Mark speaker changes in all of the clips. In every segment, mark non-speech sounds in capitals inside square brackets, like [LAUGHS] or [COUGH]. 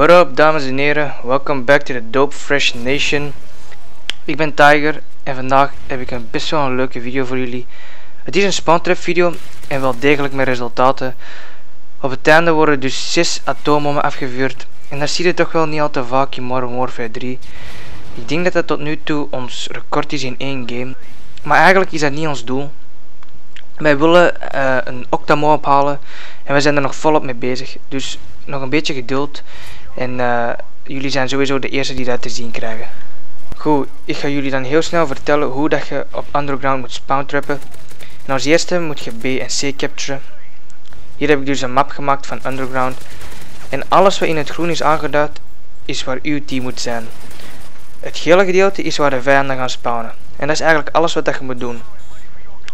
Speaker 1: What up dames en heren, welcome back to the Dope Fresh Nation. Ik ben Tiger en vandaag heb ik een best wel een leuke video voor jullie. Het is een spawntrap video en wel degelijk met resultaten. Op het einde worden dus 6 atoombommen afgevuurd en dat zie je toch wel niet al te vaak in Modern Warfare 3. Ik denk dat dat tot nu toe ons record is in één game. Maar eigenlijk is dat niet ons doel. Wij willen uh, een octamo ophalen en we zijn er nog volop mee bezig. Dus nog een beetje geduld en uh, jullie zijn sowieso de eerste die dat te zien krijgen. Goed, ik ga jullie dan heel snel vertellen hoe dat je op underground moet spawntrappen. En als eerste moet je B en C capturen. Hier heb ik dus een map gemaakt van underground. En alles wat in het groen is aangeduid is waar uw team moet zijn. Het gele gedeelte is waar de vijanden gaan spawnen. En dat is eigenlijk alles wat dat je moet doen.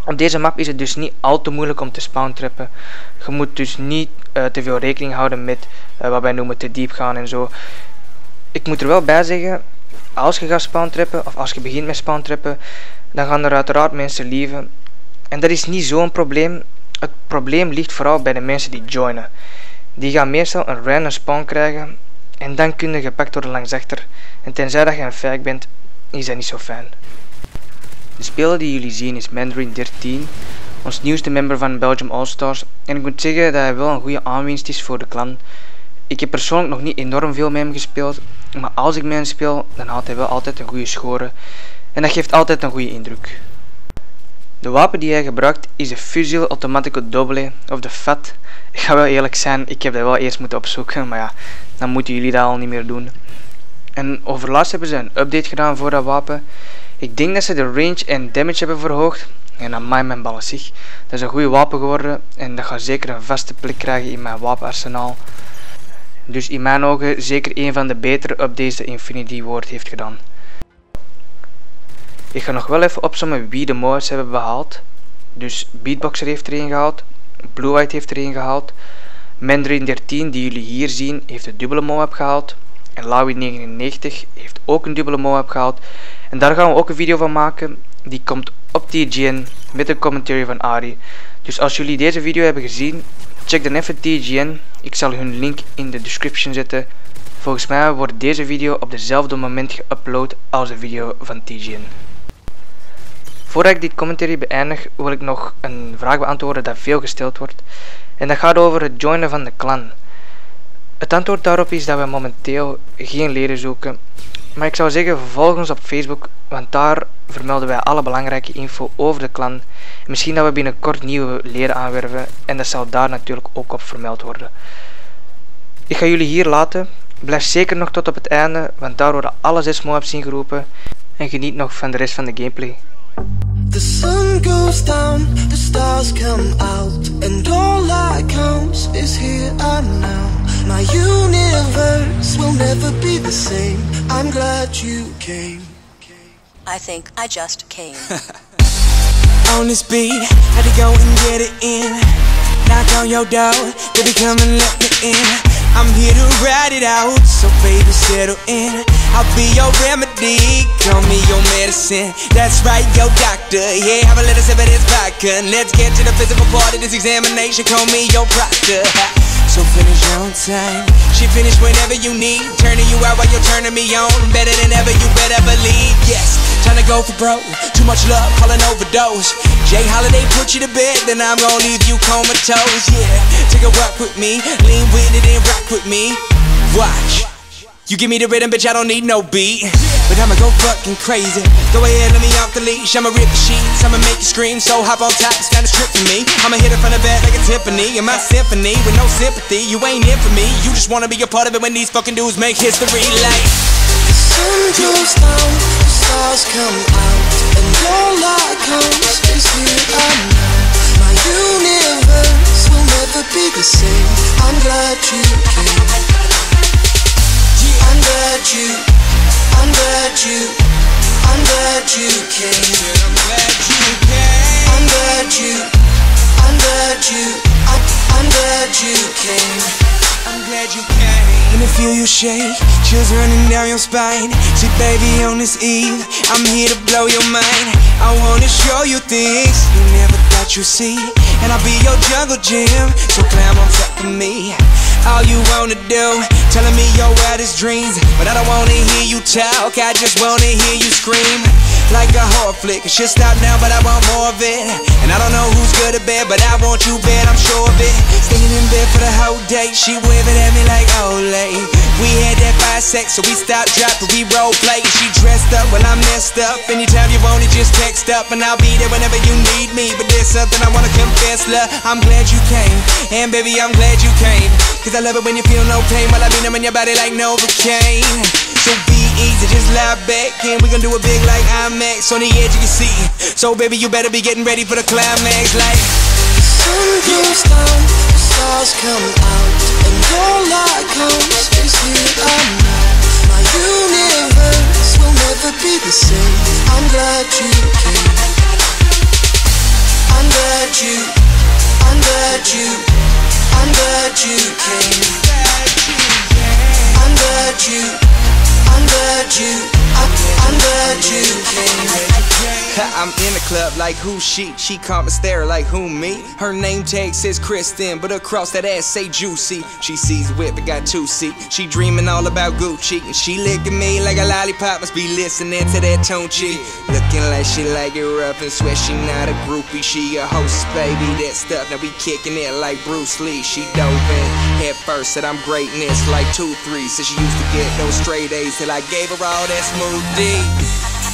Speaker 1: Op deze map is het dus niet al te moeilijk om te spawntrappen. Je moet dus niet uh, te veel rekening houden met uh, wat wij noemen te diep gaan en zo. Ik moet er wel bij zeggen, als je gaat spawntrappen of als je begint met spawntrappen, dan gaan er uiteraard mensen lieven. En dat is niet zo'n probleem. Het probleem ligt vooral bij de mensen die joinen. Die gaan meestal een random spawn krijgen en dan kun je gepakt worden langs achter. En tenzij dat je een fake bent, is dat niet zo fijn. De speler die jullie zien is Mandarin 13, ons nieuwste member van Belgium All-Stars. En ik moet zeggen dat hij wel een goede aanwinst is voor de clan. Ik heb persoonlijk nog niet enorm veel met hem gespeeld, maar als ik met hem speel, dan haalt hij wel altijd een goede score. En dat geeft altijd een goede indruk. De wapen die hij gebruikt is de Fusil Automatico Double of de FAT. Ik ga wel eerlijk zijn, ik heb dat wel eerst moeten opzoeken, maar ja, dan moeten jullie dat al niet meer doen. En overlaatst hebben ze een update gedaan voor dat wapen. Ik denk dat ze de range en damage hebben verhoogd. En aan mij mijn ballen zich. Dat is een goede wapen geworden en dat gaat zeker een vaste plek krijgen in mijn wapenarsenaal. Dus in mijn ogen zeker een van de betere updates de Infinity Ward heeft gedaan. Ik ga nog wel even opzommen wie de modes hebben behaald. Dus Beatboxer heeft erin gehaald, Blue White heeft erin gehaald, Mandarin 13 die jullie hier zien heeft de dubbele Moab gehaald. En Lawi99 heeft ook een dubbele Moab gehaald. En daar gaan we ook een video van maken. Die komt op TGN met een commentary van Ari. Dus als jullie deze video hebben gezien, check dan even TGN. Ik zal hun link in de description zetten. Volgens mij wordt deze video op dezelfde moment geüpload als de video van TGN. Voordat ik dit commentary beëindig, wil ik nog een vraag beantwoorden dat veel gesteld wordt. En dat gaat over het joinen van de clan. Het antwoord daarop is dat we momenteel geen leden zoeken. Maar ik zou zeggen, volg ons op Facebook, want daar vermelden wij alle belangrijke info over de clan. En misschien dat we binnenkort nieuwe leden aanwerven en dat zal daar natuurlijk ook op vermeld worden. Ik ga jullie hier laten. Blijf zeker nog tot op het einde, want daar worden alle zes mobs ingeroepen. En geniet nog van de rest van de gameplay. The sun goes down, the stars come out, and all that counts is here and now. My universe will never be the same. I'm glad you came.
Speaker 2: I think I just came. [LAUGHS]
Speaker 3: on this beat, had to go and get it in. Knock on your door, baby, come and let me in. I'm here to ride it out, so baby, settle in. I'll be your remedy, call me your medicine. That's right, your doctor. Yeah, have a little sip of this vodka. Let's get to the physical part of this examination. Call me your proctor. So finish your time. She finish whenever you need. Turning you out while you're turning me on. Better than ever, you better believe. Yes, trying to go for broke. Too much love, calling overdose. Jay Holiday put you to bed, then I'm gonna leave you comatose. Yeah, take a walk with me, lean with it and rock with me. Watch. You give me the rhythm, bitch, I don't need no beat. But I'ma go fucking crazy. Go ahead, let me off the leash. I'ma rip the sheets, I'ma make you scream. So hop on top, it's kinda strip for me. I'ma hit it from the back like a Tiffany. In my symphony, with no sympathy. You ain't in for me. You just wanna be a part of it when these fucking dudes make history like.
Speaker 4: The sun goes down, the stars come out, and all that counts is here and now. My universe will never be the same. I'm glad you came. I'm glad you, I'm glad you, I'm glad you came.
Speaker 3: I'm glad you came.
Speaker 4: I'm glad you, I'm glad you, glad you came.
Speaker 3: I'm glad you came. And if feel you shake, chills running down your spine. See, baby, on this eve, I'm here to blow your mind. I wanna show you things you never thought you'd see, and I'll be your jungle gym. So climb on top of me. All you wanna do, telling me your wildest dreams, but I don't wanna hear you talk. I just wanna hear you scream like a horror flick. It should stop now, but I want more of it. And I don't know who's good or bad, but I want you bad, I'm sure of it. Staying in bed for the whole day, she waving at me like Olay. We had sex, so we stopped, dropped, we role play. And She dressed up when I'm messed up. Anytime you want it, just text up, and I'll be there whenever you need me. But there's something I wanna confess, love. I'm glad you came, and baby, I'm glad you came. Cause I love it when you feel no pain while I be in your body like Novocaine. So be easy, just lie back and we gon' do it big like IMAX on the edge of your seat. So baby, you better be getting ready for the climax like.
Speaker 4: Sun goes down, the stars come out, and your light comes the same. I'm glad you came. I'm glad you, I'm glad you, I'm glad you came. I'm
Speaker 3: in the club like who she? She come and stare like who me? Her name tag says Kristen, but across that ass say Juicy. She sees whip and got two seat. She dreaming all about Gucci, and she licking me like a lollipop. Must be listening to that tone Tunchi. Looking like she like it rough and sweat. She not a groupie, she a host, baby. That stuff now we kicking it like Bruce Lee. She dove head first, said I'm greatness like two three. Said she used to get those straight A's till I gave her all that smooth D.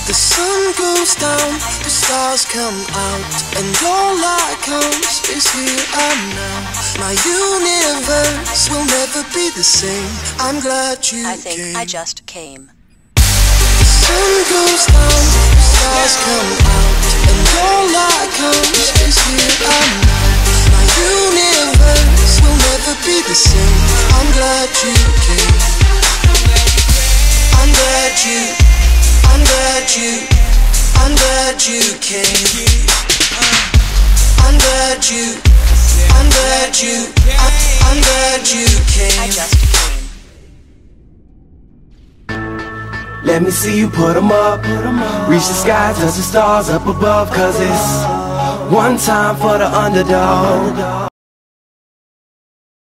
Speaker 4: The sun goes down, the stars come out, and your light comes is here and now. My universe will never be the same. I'm glad you
Speaker 2: I think
Speaker 4: came.
Speaker 2: I just came.
Speaker 4: The sun goes down, the stars come out, and your light comes is here and now. My universe will never be the same. I'm glad you came. I'm glad you. I'm glad you, I'm glad you came. I'm glad you, I'm glad you, I'm, I'm glad you
Speaker 2: I
Speaker 4: came.
Speaker 2: just came.
Speaker 5: Let me see you put 'em up. Reach the sky, touch the stars up above. Cause it's one time for the underdog.